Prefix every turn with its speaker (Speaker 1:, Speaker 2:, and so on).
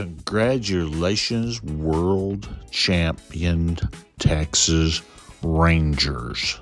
Speaker 1: Congratulations, world champion Texas Rangers.